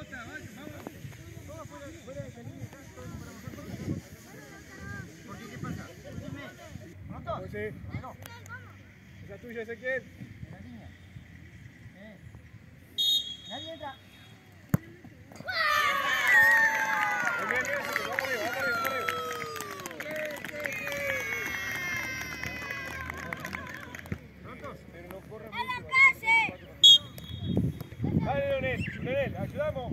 ¿Por qué? ¿Qué pasa? ¿Pronto? sí. Esa tuya, quién? la niña. Eh. Nadie entra. Jak lemon!